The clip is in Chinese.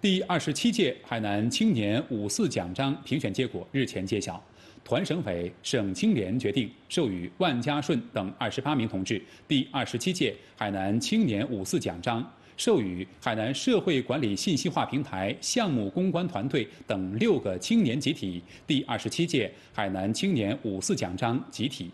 第二十七届海南青年五四奖章评选结果日前揭晓团省委省青联决定授予万家顺等二十八名同志。第二十七届海南青年五四奖章授予海南社会管理信息化平台项目公关团队等六个青年集体。第二十七届海南青年五四奖章集体。